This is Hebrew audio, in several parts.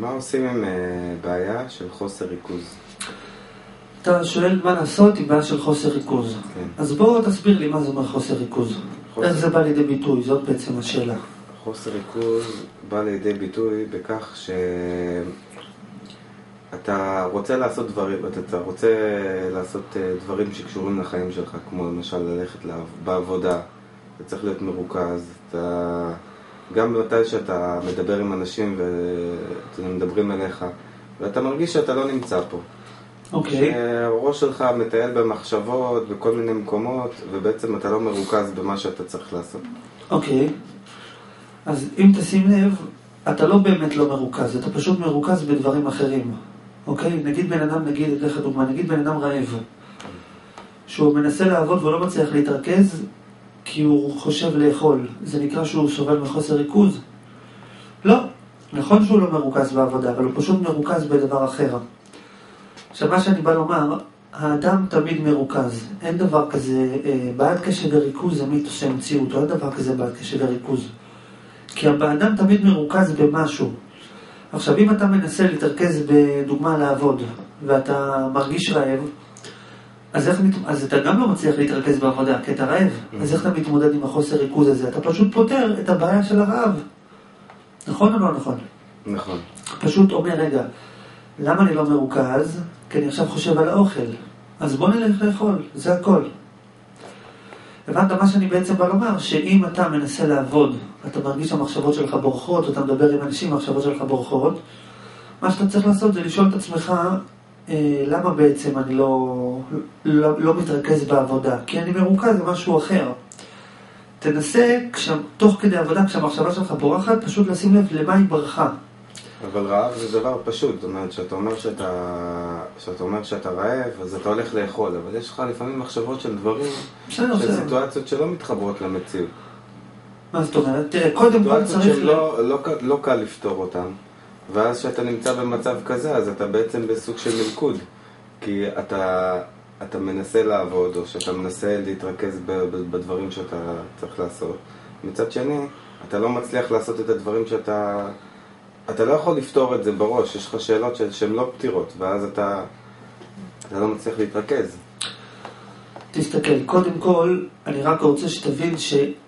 מה עושים עם בעיה של חוסר ריכוז? אתה שואל מה לעשות עם בעיה של חוסר ריכוז. כן. אז בוא תסביר לי מה זה אומר חוסר ריכוז. חוסר- איך זה בא לידי ביטוי, זאת בעצם השאלה. חוסר ריכוז בא לידי ביטוי בכך שאתה רוצה לעשות דברים, אתה- אתה רוצה לעשות אה, דברים שקשורים לחיים שלך, כמו למשל ללכת לעב- בעבודה, אתה צריך להיות מרוכז, אתה... גם מתי שאתה מדבר עם אנשים והם מדברים אליך, ואתה מרגיש שאתה לא נמצא פה. אוקיי. שהראש שלך מטייל במחשבות בכל מיני מקומות, ובעצם אתה לא מרוכז במה שאתה צריך לעשות. אוקיי. אז אם תשים לב, אתה לא באמת לא מרוכז, אתה פשוט מרוכז בדברים אחרים. אוקיי? נגיד בן אדם, נגיד, אתן לך דוגמה, נגיד בן אדם רעב, שהוא מנסה לעבוד והוא לא מצליח להתרכז כי הוא חושב לאכול. זה נקרא שהוא סובל מחוסר ריכוז? לא. נכון שהוא לא מרוכז בעבודה, אבל הוא פשוט מרוכז בדבר אחר. עכשיו, מה שאני בא לומר, האדם תמיד מרוכז. אין דבר כזה, אה, בעיית קשב וריכוז זה מיתוס שהמציאו אותו, אין דבר כזה בעיית קשב וריכוז. כי האדם תמיד מרוכז במשהו. עכשיו, אם אתה מנסה להתרכז בדוגמה לעבוד, ואתה מרגיש רעב, אז, איך, אז אתה גם לא מצליח להתרכז בעבודה, כי אתה רעב. אז איך אתה מתמודד עם החוסר ריכוז הזה? אתה פשוט פותר את הבעיה של הרעב. נכון או לא נכון? נכון. פשוט אומר, רגע, למה אני לא מרוכז? כי אני עכשיו חושב על האוכל. אז בוא נלך לאכול, זה הכל. הבנת מה שאני בעצם בא לומר? שאם אתה מנסה לעבוד, אתה מרגיש שהמחשבות שלך בורחות, אתה מדבר עם אנשים, המחשבות שלך בורחות, מה שאתה צריך לעשות זה לשאול את עצמך, למה בעצם אני לא, לא, לא מתרכז בעבודה? כי אני מרוכז במשהו אחר. תנסה, כש, תוך כדי עבודה, כשהמחשבה שלך בורחת, פשוט לשים לב למה היא ברחה. אבל רעב זה דבר פשוט, זאת אומרת, שאתה אומר שאתה, שאתה אומר שאתה רעב, אז אתה הולך לאכול, אבל יש לך לפעמים מחשבות של דברים, בסדר, של. סיטואציות שלא מתחברות למציאות. מה זאת אומרת? קודם כל סיטואציות צריך... שלא לא, ק- לא קל לפתור אותן, ואז כשאתה נמצא במצב כזה, אז אתה בעצם בסוג של מלכוד, כי אתה, אתה מנסה לעבוד, או שאתה מנסה להתרכז ב, ב, בדברים שאתה צריך לעשות. מצד שני, אתה לא מצליח לעשות את הדברים שאתה... אתה לא יכול לפתור את זה בראש, יש לך שאלות שהן לא פתירות, ואז אתה, אתה לא מצליח להתרכז. תסתכל, קודם כל, אני רק רוצה שתבין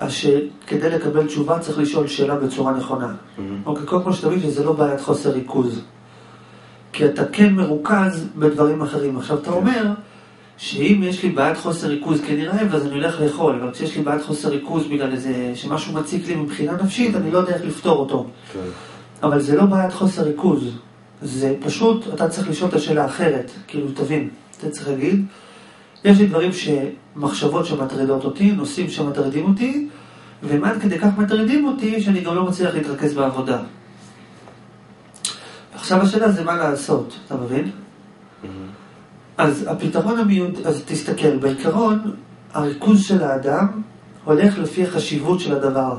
שכדי לקבל תשובה צריך לשאול שאלה בצורה נכונה. אוקיי, קודם כל שתבין שזה לא בעיית חוסר ריכוז. כי אתה כן מרוכז בדברים אחרים. עכשיו, אתה כן. אומר שאם יש לי בעיית חוסר ריכוז כי אני רעב, אז אני הולך לאכול, אבל כשיש לי בעיית חוסר ריכוז בגלל איזה, שמשהו מציק לי מבחינה נפשית, אני לא יודע איך לפתור אותו. כן. אבל זה לא בעיית חוסר ריכוז. זה פשוט, אתה צריך לשאול את השאלה האחרת. כאילו, תבין, אתה צריך להגיד, יש לי דברים שמחשבות שמטרידות אותי, נושאים שמטרידים אותי, והם עד כדי כך מטרידים אותי, שאני גם לא מצליח להתרכז בעבודה. עכשיו השאלה זה מה לעשות, אתה מבין? אז הפתרון המיוד, אז תסתכל, בעיקרון, הריכוז של האדם הולך לפי החשיבות של הדבר.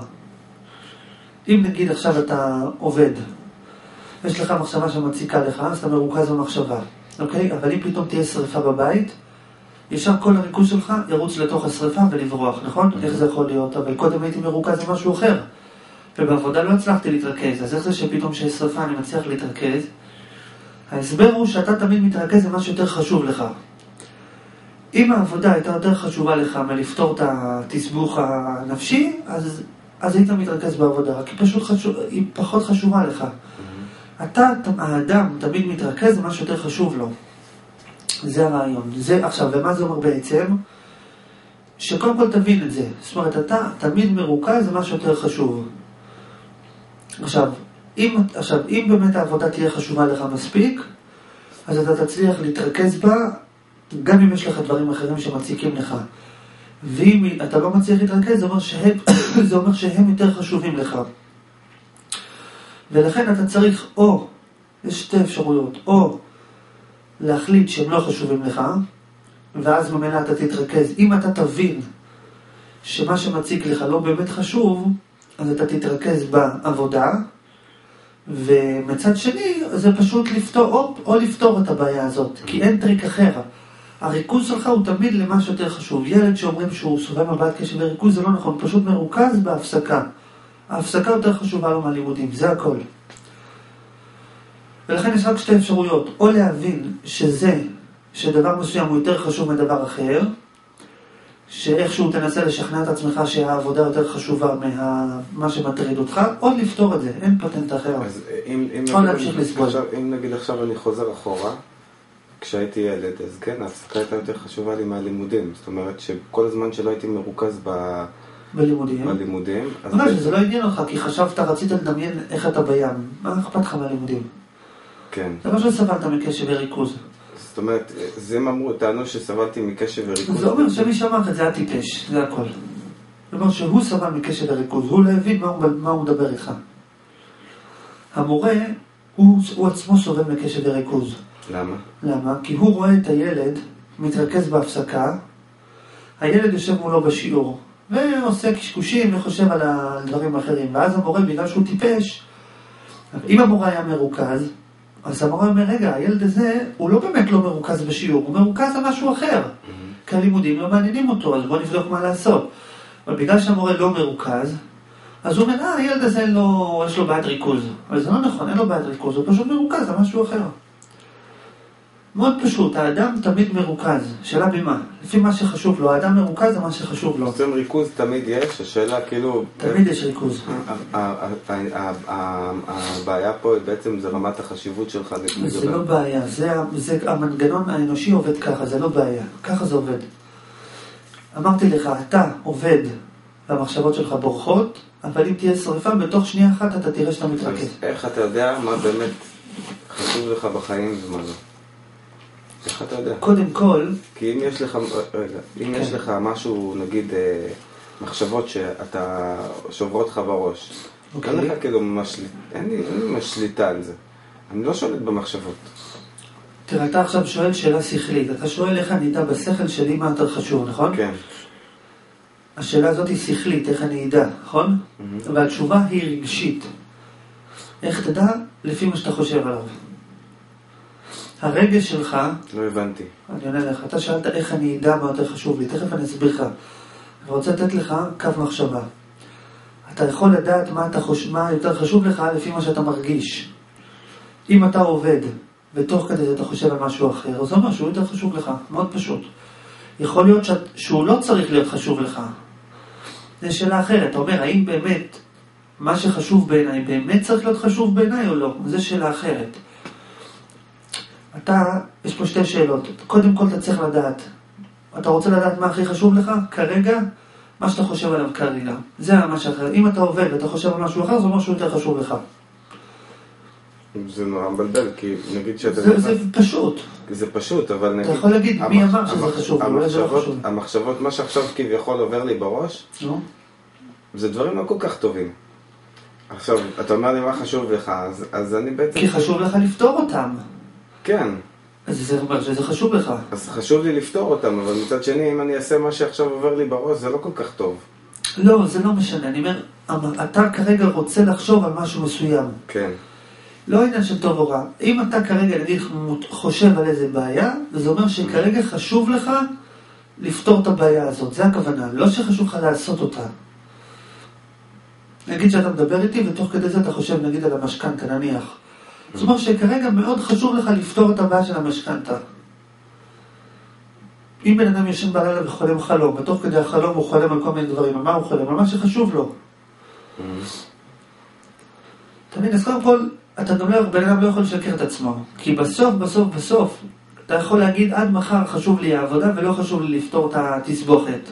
אם נגיד עכשיו אתה עובד, יש לך מחשבה שמציקה לך, אז אתה מרוכז במחשבה, אוקיי? אבל אם פתאום תהיה שריפה בבית, ישר כל הריכוז שלך ירוץ לתוך השריפה ולברוח, נכון? איך זה יכול להיות? אבל קודם הייתי מרוכז במשהו אחר. ובעבודה לא הצלחתי להתרכז, אז איך זה שפתאום כשיש שריפה אני מצליח להתרכז? ההסבר הוא שאתה תמיד מתרכז במה שיותר חשוב לך. אם העבודה הייתה יותר חשובה לך מלפתור את התסבוך הנפשי, אז, אז היית מתרכז בעבודה, כי פשוט חשוב, היא פחות חשובה לך. אתה, האדם, תמיד מתרכז במה שיותר חשוב לו. זה הרעיון. זה, עכשיו, ומה זה אומר בעצם? שקודם כל תבין את זה. זאת אומרת, אתה תמיד מרוכז במה שיותר חשוב. עכשיו, אם, עכשיו, אם באמת העבודה תהיה חשובה לך מספיק, אז אתה תצליח להתרכז בה, גם אם יש לך דברים אחרים שמציקים לך. ואם אתה לא מצליח להתרכז, זה אומר שהם, זה אומר שהם יותר חשובים לך. ולכן אתה צריך או, יש שתי אפשרויות, או להחליט שהם לא חשובים לך, ואז ממילא אתה תתרכז. אם אתה תבין שמה שמציק לך לא באמת חשוב, אז אתה תתרכז בעבודה, ומצד שני, זה פשוט לפתור, או, או לפתור את הבעיה הזאת, כי אין טריק אחר. הריכוז שלך הוא תמיד למה שיותר חשוב. ילד שאומרים שהוא סובל מבעיית קשב וריכוז זה לא נכון, פשוט מרוכז בהפסקה. ההפסקה יותר חשובה לו מהלימודים, זה הכל. ולכן יש רק שתי אפשרויות, או להבין שזה, שדבר מסוים הוא יותר חשוב מדבר אחר, שאיכשהו תנסה לשכנע את עצמך שהעבודה יותר חשובה ממה שמטריד אותך, או לפתור את זה, אין פטנט אחר. אז אם, אם, או נגיד, להמשיך לסבול. עכשיו, אם נגיד עכשיו אני חוזר אחורה, כשהייתי ילד, אז כן, ההפסקה הייתה יותר חשובה לי מהלימודים. זאת אומרת שכל הזמן שלא הייתי מרוכז ב, בלימודים. בלימודים, ממש, שזה לא עניין אותך, כי חשבת, רצית לדמיין איך אתה בים. מה אכפת לך מהלימודים? כן. זה לא שסבלת מקשב וריכוז. זאת אומרת, זה הם אמרו, טענו שסבלתי מקשב וריכוז. זה אומר שמי שאמר לך את זה היה טיפש, זה הכל. זה אומר שהוא סבל מקשב וריכוז, הוא לא הבין מה הוא, מה הוא מדבר איתך. המורה, הוא, הוא עצמו סובל מקשב וריכוז. למה? למה? כי הוא רואה את הילד מתרכז בהפסקה, הילד יושב מולו בשיעור, ועושה קשקושים וחושב על הדברים האחרים, ואז המורה, בגלל שהוא טיפש, אם המורה היה מרוכז, אז המורה אומר, רגע, הילד הזה, הוא לא באמת לא מרוכז בשיעור, הוא מרוכז על משהו אחר, כי הלימודים לא מעניינים אותו, אז בוא נבדוק מה לעשות. אבל בגלל שהמורה לא מרוכז, אז הוא אומר, אה, הילד הזה לא, יש לו בעיית ריכוז. אבל זה לא נכון, אין לו בעיית ריכוז, הוא פשוט מרוכז על משהו אחר. מאוד פשוט, האדם תמיד מרוכז. שאלה במה? לפי מה שחשוב לו, האדם מרוכז על מה שחשוב לו. בעצם ריכוז תמיד יש, השאלה כאילו... תמיד יש ריכוז. הבעיה פה בעצם זה רמת החשיבות שלך זה לא בעיה, זה, זה המנגנון האנושי עובד ככה, זה לא בעיה, ככה זה עובד. אמרתי לך, אתה עובד והמחשבות שלך בורחות, אבל אם תהיה שריפה, בתוך שנייה אחת אתה תראה שאתה מתרכז. איך אתה יודע מה באמת חשוב לך בחיים ומה לא? איך אתה יודע? קודם כל, כי אם יש לך, רגע, אם יש כן. לך משהו, נגיד, אה, מחשבות שאתה, שעוברות לך בראש, אוקיי. אין לך כאילו ממש, שליט- אין לי ממש שליטה על זה. אני לא שולט במחשבות. תראה, אתה עכשיו שואל שאלה שכלית, אתה שואל איך אני אדע בשכל שלי מה יותר חשוב, נכון? כן. השאלה הזאת היא שכלית, איך אני אדע, נכון? מהמם. והתשובה היא רגשית. איך תדע? לפי מה שאתה חושב עליו. הרגש שלך, לא הבנתי. אני עונה לך, אתה שאלת איך אני אדע מה יותר חשוב לי, תכף אני אסביר לך. אני רוצה לתת לך קו מחשבה. אתה יכול לדעת מה, אתה חוש... מה יותר חשוב לך לפי מה שאתה מרגיש. אם אתה עובד, ותוך כדי זה אתה חושב על משהו אחר, אז זה אומר שהוא יותר חשוב לך, מאוד פשוט. יכול להיות שאת... שהוא לא צריך להיות חשוב לך. זו שאלה אחרת, אתה אומר, האם באמת מה שחשוב בעיניי באמת צריך להיות חשוב בעיניי או לא? זו שאלה אחרת. אתה, יש פה שתי שאלות. קודם כל אתה צריך לדעת. אתה רוצה לדעת מה הכי חשוב לך? כרגע, מה שאתה חושב עליו כרגע. זה מה שאחר. אם אתה עובד ואתה חושב על משהו אחר, זה אומר שהוא יותר חשוב לך. זה נורא מבלבל, כי נגיד שאתה... זה, זה פשוט. זה פשוט, אבל נגיד... יכול להגיד מי המח- אמר שזה המח- חשוב, אולי זה לא חשוב. המחשבות, מה שעכשיו כביכול עובר לי בראש, נו? זה דברים לא כל כך טובים. עכשיו, אתה אומר לי מה חשוב לך, אז, אז אני בעצם... כי חשוב לך לפתור אותם. כן, אז זה שזה חשוב לך. אז חשוב לי לפתור אותם, אבל מצד שני, אם אני אעשה מה שעכשיו עובר לי בראש, זה לא כל כך טוב. לא, זה לא משנה. אני אומר, אמר, אתה כרגע רוצה לחשוב על משהו מסוים. כן. לא עניין של טוב או רע. אם אתה כרגע, נגיד, חושב על איזה בעיה, זה אומר שכרגע חשוב לך לפתור את הבעיה הזאת. זה הכוונה. לא שחשוב לך לעשות אותה. נגיד שאתה מדבר איתי ותוך כדי זה אתה חושב נגיד על המשכנתה, נניח. זאת אומרת שכרגע מאוד חשוב לך לפתור את הבעיה של המשכנתה. אם בן אדם ישן בלילה וחולם חלום, ותוך כדי החלום הוא חולם על כל מיני דברים, על מה הוא חולם? על מה שחשוב לו. אתה מבין? אז קודם כל, אתה גם לא, בן אדם לא יכול לשקר את עצמו. כי בסוף, בסוף, בסוף, אתה יכול להגיד עד מחר חשוב לי העבודה ולא חשוב לי לפתור את התסבוכת.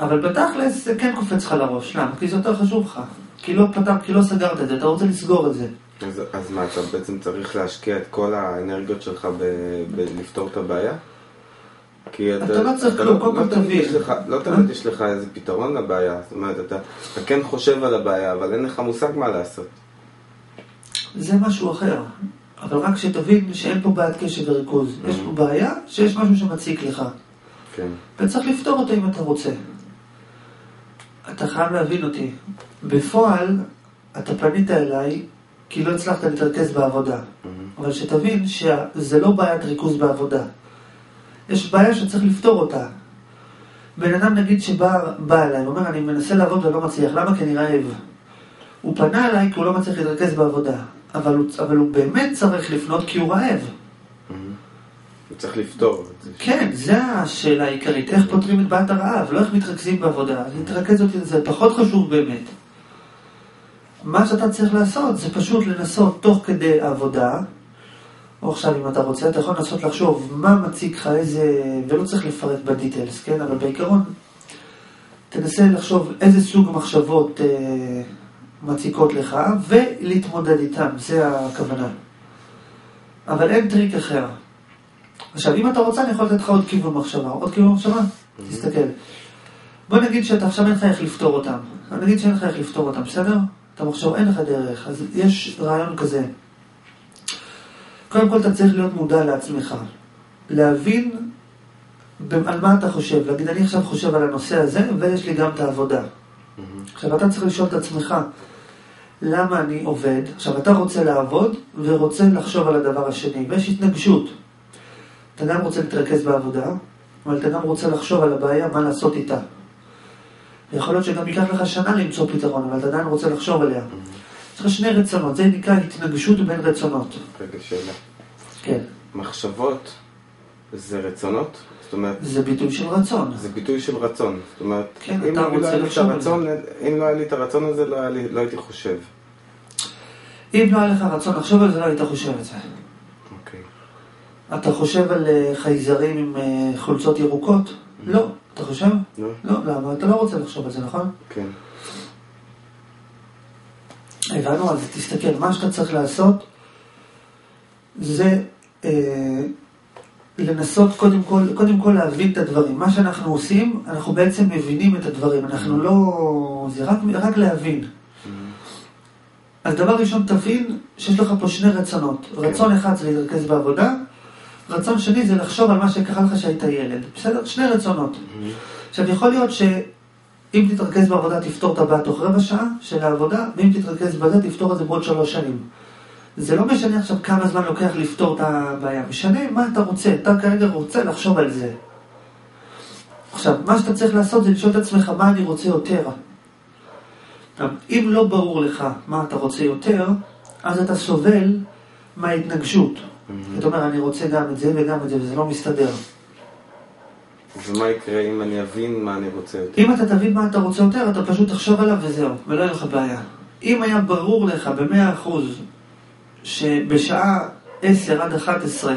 אבל בתכלס זה כן קופץ לך לראש. למה? כי זה יותר חשוב לך. כי לא פתר, כי לא סגרת את זה, אתה רוצה לסגור את זה. אז, אז מה, אתה בעצם צריך להשקיע את כל האנרגיות שלך ב- בלפתור את הבעיה? כי אתה לא צריך כלום, קודם כל תמיד תבין. לא תמיד יש לך איזה פתרון לבעיה. זאת אומרת, אתה, אתה כן חושב על הבעיה, אבל אין לך מושג מה לעשות. זה משהו אחר. אבל רק שתבין שאין פה בעיית קשב וריכוז. יש פה בעיה שיש משהו שמציק לך. כן. וצריך לפתור אותו אם אתה רוצה. אתה חייב להבין אותי. בפועל, אתה פנית אליי כי לא הצלחת להתרכז בעבודה. אבל שתבין שזה לא בעיית ריכוז בעבודה. יש בעיה שצריך לפתור אותה. בן אדם נגיד שבא בא אליי ואומר אני מנסה לעבוד ולא מצליח, למה? כי אני רעב. הוא פנה אליי כי הוא לא מצליח להתרכז בעבודה. אבל הוא, אבל הוא באמת צריך לפנות כי הוא רעב. הוא צריך לפתור זה. כן, זה השאלה העיקרית, איך פותרים את בעיית הרעב, לא איך מתרכזים בעבודה, אז תרכז אותי לזה, פחות חשוב באמת. מה שאתה צריך לעשות זה פשוט לנסות תוך כדי העבודה, או עכשיו אם אתה רוצה, אתה יכול לנסות לחשוב מה מציג לך איזה, ולא צריך לפרט ב details, כן? אבל בעיקרון, תנסה לחשוב איזה סוג מחשבות אה, מציקות לך, ולהתמודד איתן, זה הכוונה. אבל אין טריק אחר. עכשיו, אם אתה רוצה, אני יכול לתת לך עוד כיוון מחשבה. עוד כיוון מחשבה? תסתכל. בוא נגיד שאתה עכשיו אין לך איך לפתור אותם. נגיד שאין לך איך לפתור אותם, בסדר? אתה מחשוב, אין לך דרך. אז יש רעיון כזה. קודם כל אתה צריך להיות מודע לעצמך. להבין על מה אתה חושב. להגיד, אני עכשיו חושב על הנושא הזה, ויש לי גם את העבודה. עכשיו, אתה צריך לשאול את עצמך, למה אני עובד? עכשיו, אתה רוצה לעבוד, ורוצה לחשוב על הדבר השני, ויש התנגשות. אתה גם רוצה להתרכז בעבודה, אבל אתה גם רוצה לחשוב על הבעיה, מה לעשות איתה. יכול להיות שגם ייקח לך שנה למצוא פתרון, אבל אתה עדיין רוצה לחשוב עליה. יש לך שני רצונות, זה נקרא התנגשות בין רצונות. רגע, שאלה. כן. מחשבות זה רצונות? זאת אומרת... זה ביטוי של רצון. זה ביטוי של רצון. זאת אומרת, כן, אם אתה לא רוצה את לחשוב על הרצון, אם לא היה לי את הרצון הזה, לא לי- לא הייתי חושב. אם לא היה לך רצון לחשוב על זה, לא היית חושב על זה. אוקיי. אתה חושב על אה, חייזרים עם אה, חולצות ירוקות? לא. אתה חושב? לא? לא. למה? אתה לא רוצה לחשוב על זה, נכון? כן. הבנו, אז תסתכל, מה שאתה צריך לעשות זה אה, לנסות קודם כל, קודם כל להבין את הדברים. מה שאנחנו עושים, אנחנו בעצם מבינים את הדברים, אנחנו לא... זה רק, רק להבין. אז דבר ראשון, תבין שיש לך פה שני רצונות. רצון אחד זה להתרכז בעבודה, רצון שני זה לחשוב על מה שקרה לך כשהיית ילד. בסדר? שני רצונות. עכשיו, יכול להיות שאם תתרכז בעבודה תפתור את הבעיה תוך רבע שעה של העבודה, ואם תתרכז בזה תפתור את זה בעוד שלוש שנים. זה לא משנה עכשיו כמה זמן לוקח לפתור את הבעיה, משנה מה אתה רוצה, אתה כרגע רוצה לחשוב על זה. עכשיו, מה שאתה צריך לעשות זה לשאול את עצמך מה אני רוצה יותר. אם לא ברור לך מה אתה רוצה יותר, אז אתה סובל מההתנגשות. אתה אומר, אני רוצה גם את זה וגם את זה, וזה לא מסתדר. ומה יקרה אם אני אבין מה אני רוצה יותר? אם אתה תבין מה אתה רוצה יותר, אתה פשוט תחשוב עליו וזהו, ולא יהיה לך בעיה. אם היה ברור לך במאה אחוז שבשעה 10 עד 11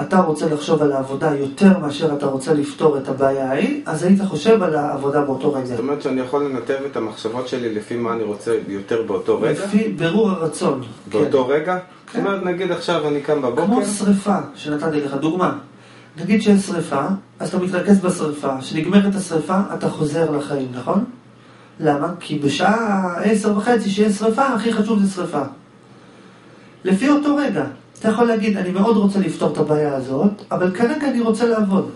אתה רוצה לחשוב על העבודה יותר מאשר אתה רוצה לפתור את הבעיה ההיא, אז היית חושב על העבודה באותו רגע. זאת אומרת שאני יכול לנתב את המחשבות שלי לפי מה אני רוצה יותר באותו רגע? לפי בירור הרצון. באותו רגע? זאת כן. אומרת, נגיד עכשיו אני קם כן. בבוקר, כמו שריפה, שנתתי לך דוגמה. נגיד שיש שריפה, אז אתה מתרכז בשריפה. כשנגמרת השריפה, אתה חוזר לחיים, נכון? למה? כי בשעה עשר וחצי שיש שריפה, הכי חשוב זה שריפה. לפי אותו רגע, אתה יכול להגיד, אני מאוד רוצה לפתור את הבעיה הזאת, אבל כרגע אני רוצה לעבוד.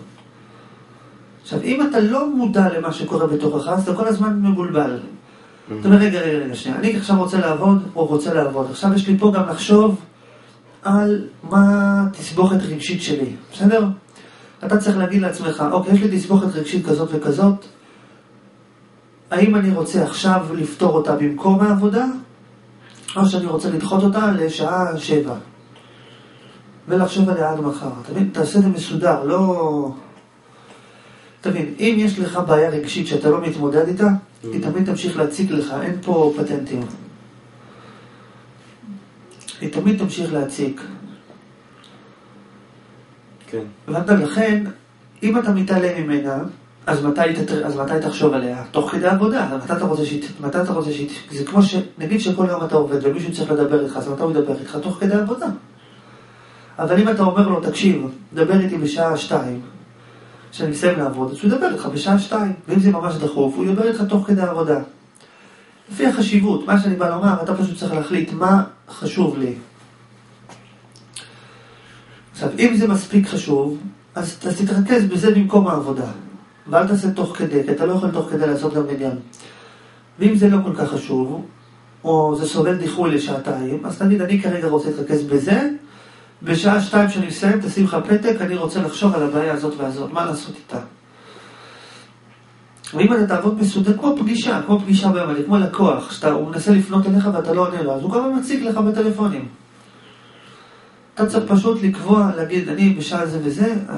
עכשיו, אם אתה לא מודע למה שקורה בתוכך, אז אתה כל הזמן מבולבל. אתה אומר, רגע, רגע, רגע, שנייה, אני עכשיו רוצה לעבוד, או רוצה לעבוד. עכשיו יש לי פה גם לחשוב על מה התסבוכת הרגשית שלי, בסדר? אתה צריך להגיד לעצמך, אוקיי, יש לי תסבוכת רגשית כזאת וכזאת, האם אני רוצה עכשיו לפתור אותה במקום העבודה, או שאני רוצה לדחות אותה לשעה שבע. ולחשוב עליה עד מחר. אתה מבין? תעשה את זה מסודר, לא... תבין, אם יש לך בעיה רגשית שאתה לא מתמודד איתה, היא תמיד תמשיך להציק לך, אין פה פטנטים. היא תמיד תמשיך להציק. כן. הבנת? לכן, אם אתה מתעלם ממנה, אז מתי, אז מתי תחשוב עליה? תוך כדי עבודה. מתי אתה רוצה שהיא... מתי אתה רוצה שהיא... זה כמו ש... נגיד שכל יום אתה עובד ומישהו צריך לדבר איתך, אז מתי הוא ידבר איתך? תוך כדי עבודה. אבל אם אתה אומר לו, תקשיב, דבר איתי בשעה שתיים, כשאני מסיים לעבוד, אז הוא ידבר איתך בשעה שתיים. ואם זה ממש דחוף, הוא ידבר איתך תוך כדי עבודה. לפי החשיבות, מה שאני בא לומר, אתה פשוט צריך להחליט מה חשוב לי. עכשיו, אם זה מספיק חשוב, אז תתרכז בזה במקום העבודה. ואל תעשה תוך כדי, כי אתה לא יכול תוך כדי לעשות גם עניין. ואם זה לא כל כך חשוב, או זה סובל דיחוי לשעתיים, אז תגיד, אני כרגע רוצה להתרכז בזה, בשעה שתיים שאני מסיים, תשים לך פתק, אני רוצה לחשוב על הבעיה הזאת והזאת, מה לעשות איתה. ואם אתה תעבוד מסודר, כמו פגישה, כמו פגישה ביום, כמו לקוח, שהוא מנסה לפנות אליך ואתה לא עונה לו, אז הוא גם מציג לך בטלפונים. אתה צריך פשוט לקבוע, להגיד, אני בשעה זה וזה, אה,